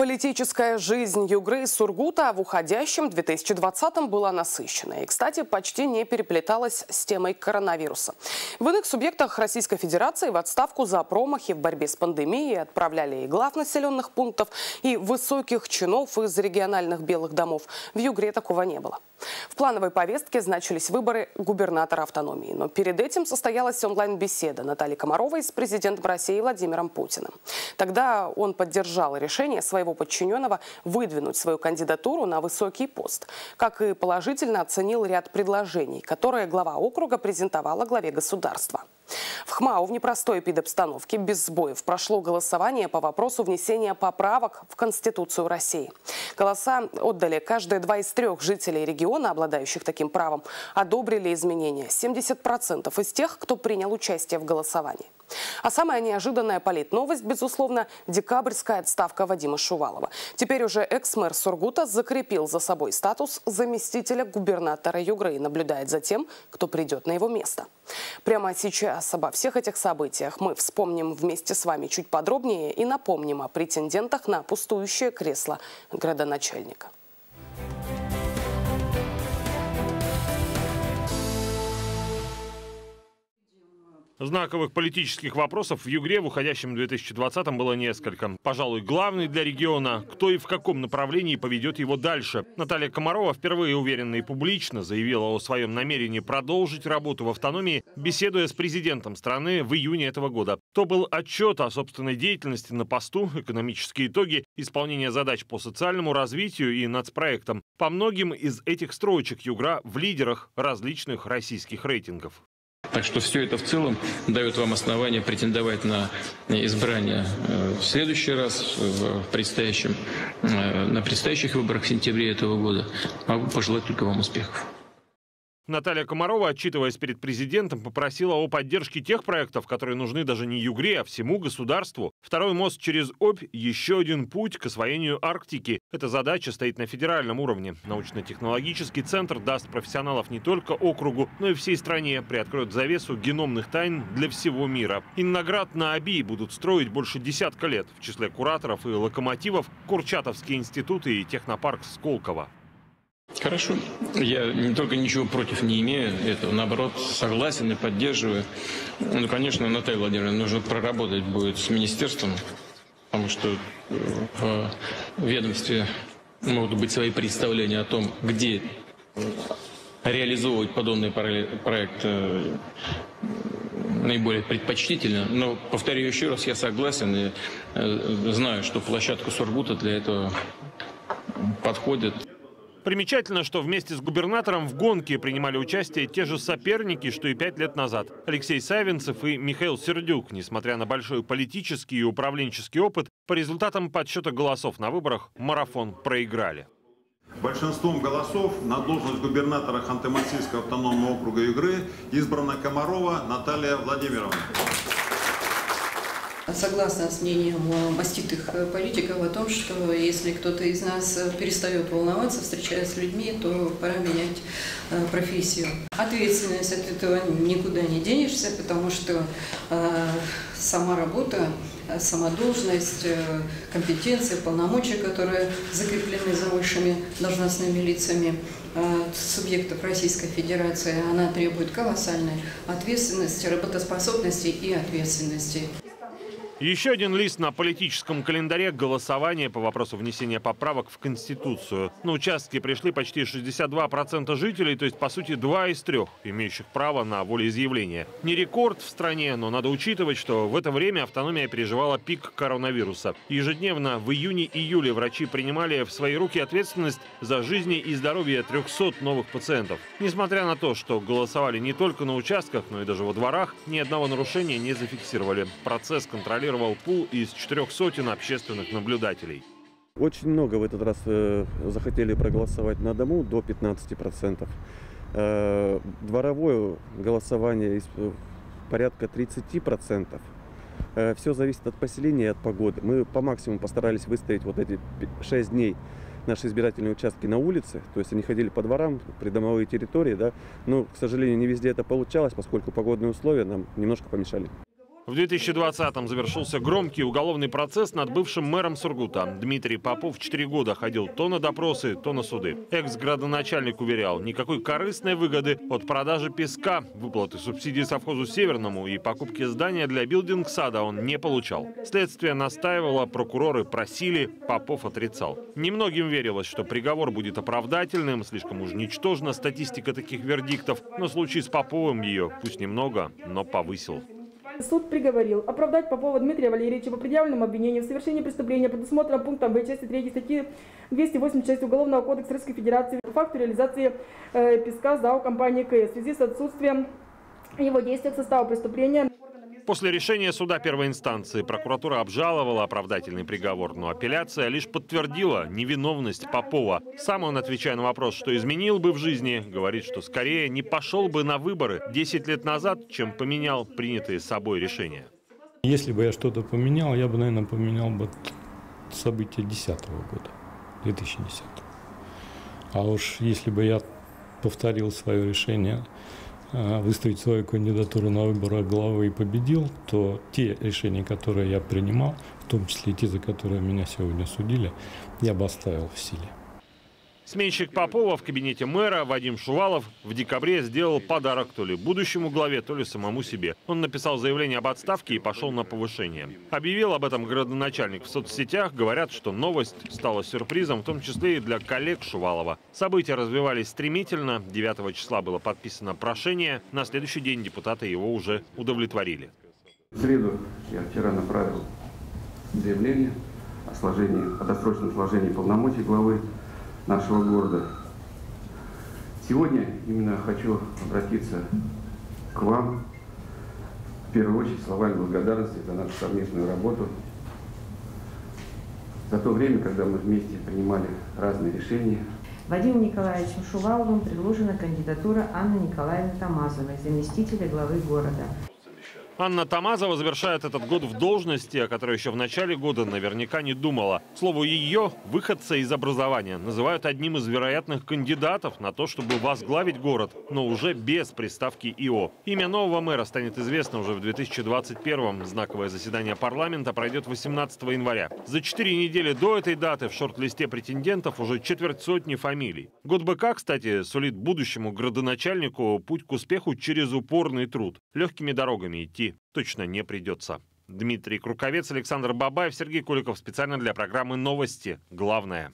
Политическая жизнь Югры и Сургута в уходящем 2020-м была насыщенной. И, кстати, почти не переплеталась с темой коронавируса. В иных субъектах Российской Федерации в отставку за промахи в борьбе с пандемией отправляли и глав населенных пунктов, и высоких чинов из региональных белых домов. В Югре такого не было. В плановой повестке значились выборы губернатора автономии. Но перед этим состоялась онлайн-беседа Натальи Комаровой с президентом России Владимиром Путиным. Тогда он поддержал решение своего подчиненного выдвинуть свою кандидатуру на высокий пост. Как и положительно оценил ряд предложений, которые глава округа презентовала главе государства. В ХМАУ в непростой эпидобстановке без сбоев прошло голосование по вопросу внесения поправок в Конституцию России. Голоса отдали каждые два из трех жителей региона, обладающих таким правом, одобрили изменения. 70% из тех, кто принял участие в голосовании. А самая неожиданная политновость, безусловно, декабрьская отставка Вадима Шувалова. Теперь уже экс-мэр Сургута закрепил за собой статус заместителя губернатора Югры и наблюдает за тем, кто придет на его место. Прямо сейчас обо всех этих событиях мы вспомним вместе с вами чуть подробнее и напомним о претендентах на пустующее кресло градоначальника. Знаковых политических вопросов в Югре в уходящем 2020-м было несколько. Пожалуй, главный для региона – кто и в каком направлении поведет его дальше. Наталья Комарова впервые уверенно и публично заявила о своем намерении продолжить работу в автономии, беседуя с президентом страны в июне этого года. То был отчет о собственной деятельности на посту, экономические итоги, исполнение задач по социальному развитию и нацпроектам. По многим из этих строечек Югра в лидерах различных российских рейтингов. Так что все это в целом дает вам основание претендовать на избрание э, в следующий раз, в предстоящем, э, на предстоящих выборах в сентябре этого года. Могу пожелать только вам успехов. Наталья Комарова, отчитываясь перед президентом, попросила о поддержке тех проектов, которые нужны даже не Югре, а всему государству. Второй мост через Обь – еще один путь к освоению Арктики. Эта задача стоит на федеральном уровне. Научно-технологический центр даст профессионалов не только округу, но и всей стране, приоткроет завесу геномных тайн для всего мира. Инноград на Оби будут строить больше десятка лет. В числе кураторов и локомотивов – Курчатовский институт и технопарк Сколково. Хорошо. Я не только ничего против не имею этого, наоборот, согласен и поддерживаю. Ну, конечно, Наталья Владимировна, нужно проработать будет с министерством, потому что в ведомстве могут быть свои представления о том, где реализовывать подобный проект э, наиболее предпочтительно. Но, повторю еще раз, я согласен и э, знаю, что площадка Сургута для этого подходит. Примечательно, что вместе с губернатором в гонке принимали участие те же соперники, что и пять лет назад. Алексей Савинцев и Михаил Сердюк, несмотря на большой политический и управленческий опыт, по результатам подсчета голосов на выборах марафон проиграли. Большинством голосов на должность губернатора Ханты-Мансийского автономного округа Югры избрана Комарова Наталья Владимировна. Согласна с мнением маститых политиков о том, что если кто-то из нас перестает волноваться, встречаясь с людьми, то пора менять э, профессию. Ответственность от этого никуда не денешься, потому что э, сама работа, сама должность, э, компетенции, полномочия, которые закреплены за высшими должностными лицами субъектов Российской Федерации, она требует колоссальной ответственности, работоспособности и ответственности. Еще один лист на политическом календаре – голосование по вопросу внесения поправок в Конституцию. На участки пришли почти 62% жителей, то есть, по сути, два из трех, имеющих право на волеизъявление. Не рекорд в стране, но надо учитывать, что в это время автономия переживала пик коронавируса. Ежедневно в июне-июле врачи принимали в свои руки ответственность за жизни и здоровье 300 новых пациентов. Несмотря на то, что голосовали не только на участках, но и даже во дворах, ни одного нарушения не зафиксировали. Процесс контролировали контролировал пул из четырех сотен общественных наблюдателей. Очень много в этот раз э, захотели проголосовать на дому, до 15%. Э, дворовое голосование из, э, порядка 30%. Э, все зависит от поселения и от погоды. Мы по максимуму постарались выставить вот эти 6 дней наши избирательные участки на улице, то есть они ходили по дворам, придомовые территории, да, но, к сожалению, не везде это получалось, поскольку погодные условия нам немножко помешали. В 2020-м завершился громкий уголовный процесс над бывшим мэром Сургута. Дмитрий Попов четыре года ходил то на допросы, то на суды. Экс-градоначальник уверял, никакой корыстной выгоды от продажи песка, выплаты субсидий совхозу Северному и покупки здания для билдинг-сада он не получал. Следствие настаивало, прокуроры просили, Попов отрицал. Немногим верилось, что приговор будет оправдательным, слишком уж ничтожна статистика таких вердиктов, но случай с Поповым ее, пусть немного, но повысил. Суд приговорил оправдать Попова Дмитрия Валерьевича по предъявленному обвинению в совершении преступления, предусмотренного пунктом В части 3 статьи 286 Уголовного кодекса Российской Федерации по факту реализации э, песка ЗАО компании КС в связи с отсутствием его действия к составу преступления. После решения суда первой инстанции прокуратура обжаловала оправдательный приговор, но апелляция лишь подтвердила невиновность Попова. Сам он, отвечая на вопрос, что изменил бы в жизни, говорит, что скорее не пошел бы на выборы 10 лет назад, чем поменял принятые собой решения. Если бы я что-то поменял, я бы, наверное, поменял бы события 2010 года, 2010. А уж если бы я повторил свое решение выставить свою кандидатуру на выборы главы и победил, то те решения, которые я принимал, в том числе и те, за которые меня сегодня судили, я бы оставил в силе. Сменщик Попова в кабинете мэра Вадим Шувалов в декабре сделал подарок то ли будущему главе, то ли самому себе. Он написал заявление об отставке и пошел на повышение. Объявил об этом градоначальник в соцсетях. Говорят, что новость стала сюрпризом, в том числе и для коллег Шувалова. События развивались стремительно. 9 числа было подписано прошение. На следующий день депутаты его уже удовлетворили. В среду я вчера направил заявление о, сложении, о досрочном сложении полномочий главы нашего города. Сегодня именно хочу обратиться к вам, в первую очередь, словами благодарности за нашу совместную работу, за то время, когда мы вместе принимали разные решения. Вадимом Николаевичем Шуваловым предложена кандидатура Анны Николаевны Тамазовой, заместителя главы города. Анна Тамазова завершает этот год в должности, о которой еще в начале года наверняка не думала. Слово ее, выходца из образования, называют одним из вероятных кандидатов на то, чтобы возглавить город, но уже без приставки ИО. Имя нового мэра станет известно уже в 2021-м. Знаковое заседание парламента пройдет 18 января. За четыре недели до этой даты в шорт-листе претендентов уже четверть сотни фамилий. Год БК, кстати, сулит будущему градоначальнику путь к успеху через упорный труд. Легкими дорогами точно не придется. Дмитрий Круковец, Александр Бабаев, Сергей Куликов. Специально для программы «Новости. Главное».